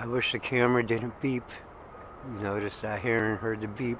I wish the camera didn't beep. You noticed I hear and heard the beep.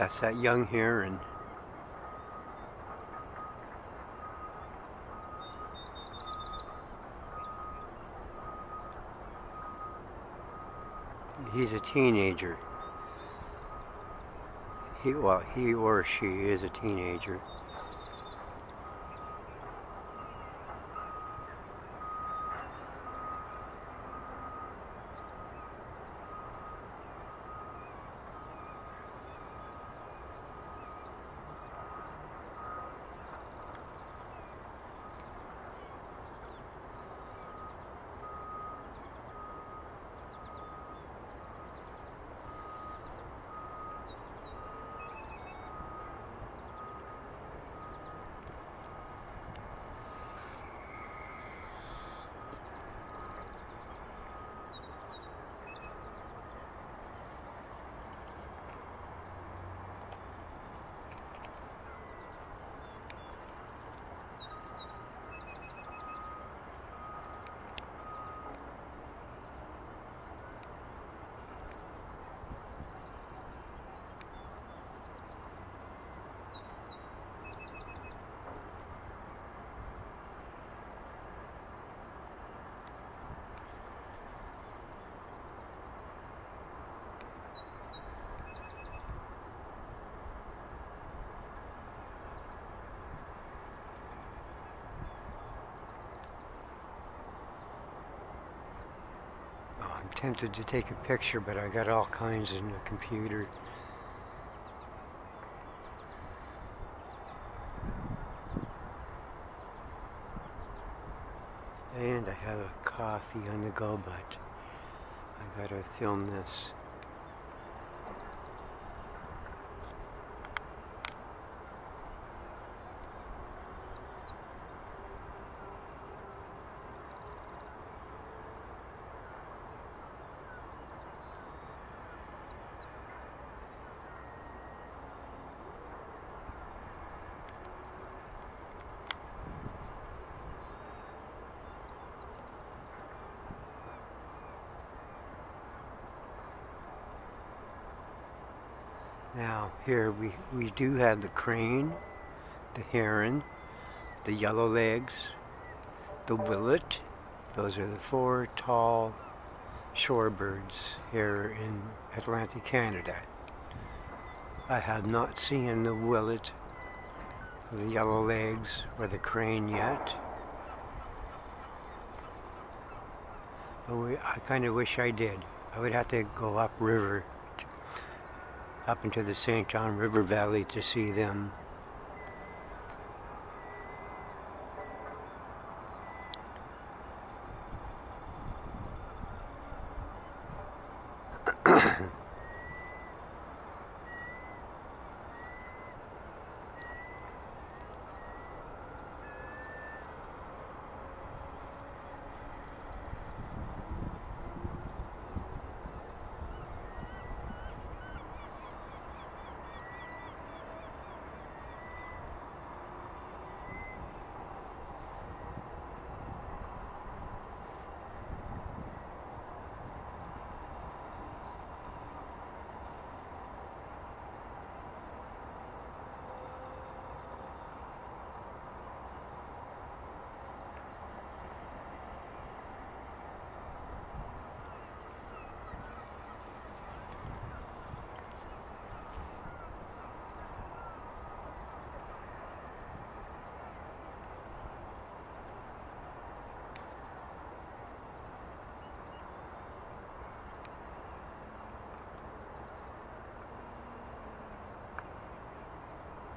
That's that young heron. He's a teenager. He, well, he or she is a teenager. Tempted to take a picture, but I got all kinds in the computer. And I have a coffee on the go, but I gotta film this. Now here we, we do have the crane, the heron, the yellow legs, the willet. Those are the four tall shorebirds here in Atlantic Canada. I have not seen the willet, the yellow legs, or the crane yet. I kind of wish I did. I would have to go upriver up into the St. John River Valley to see them.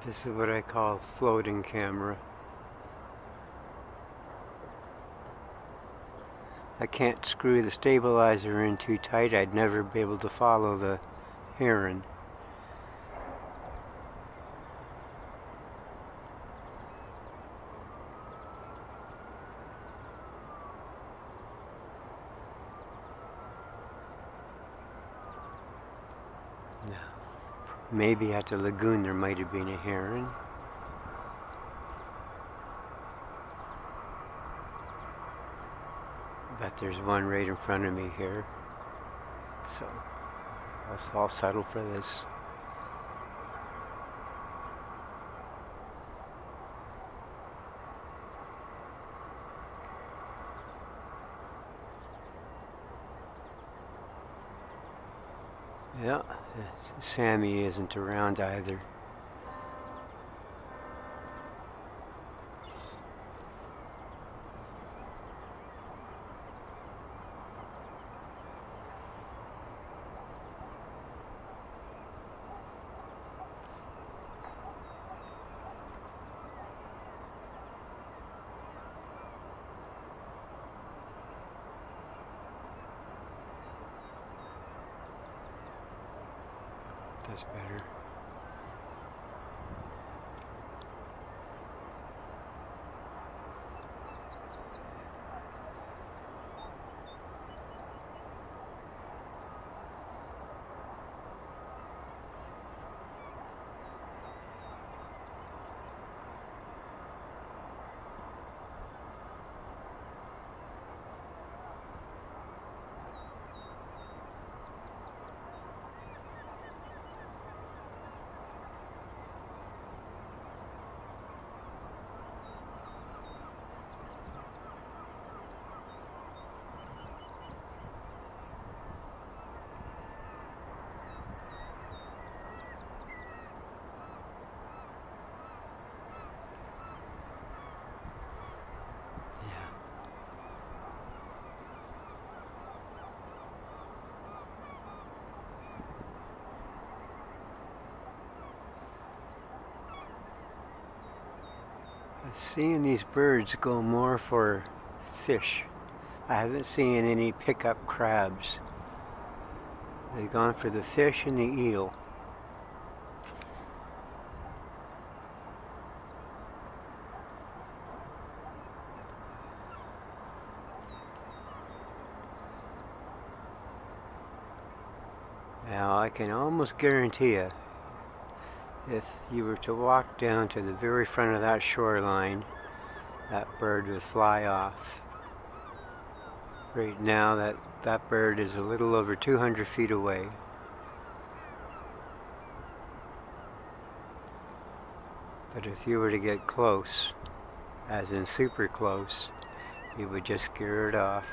This is what I call floating camera. I can't screw the stabilizer in too tight. I'd never be able to follow the heron. Maybe at the lagoon there might have been a heron. But there's one right in front of me here. So I'll, settle for this. Yeah, Sammy isn't around either. That's better. Seeing these birds go more for fish. I haven't seen any pickup crabs. They've gone for the fish and the eel. Now I can almost guarantee you if you were to walk down to the very front of that shoreline, that bird would fly off. Right now that, that bird is a little over 200 feet away. But if you were to get close, as in super close, you would just scare it off.